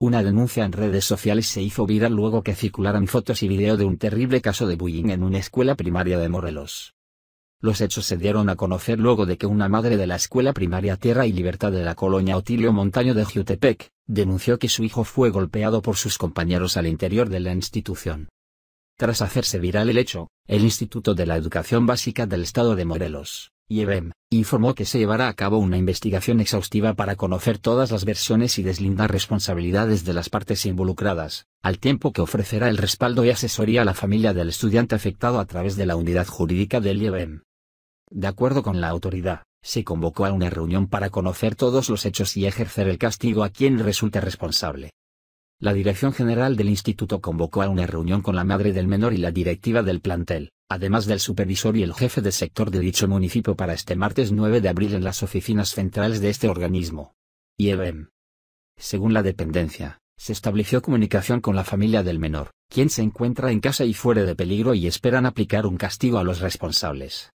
Una denuncia en redes sociales se hizo viral luego que circularan fotos y video de un terrible caso de bullying en una escuela primaria de Morelos. Los hechos se dieron a conocer luego de que una madre de la escuela primaria Tierra y Libertad de la colonia Otilio Montaño de Jutepec, denunció que su hijo fue golpeado por sus compañeros al interior de la institución. Tras hacerse viral el hecho, el Instituto de la Educación Básica del Estado de Morelos, IEBEM, informó que se llevará a cabo una investigación exhaustiva para conocer todas las versiones y deslindar responsabilidades de las partes involucradas, al tiempo que ofrecerá el respaldo y asesoría a la familia del estudiante afectado a través de la unidad jurídica del IEBEM. De acuerdo con la autoridad, se convocó a una reunión para conocer todos los hechos y ejercer el castigo a quien resulte responsable. La Dirección General del Instituto convocó a una reunión con la madre del menor y la directiva del plantel, además del supervisor y el jefe de sector de dicho municipio para este martes 9 de abril en las oficinas centrales de este organismo. IEBEM. Según la dependencia, se estableció comunicación con la familia del menor, quien se encuentra en casa y fuera de peligro y esperan aplicar un castigo a los responsables.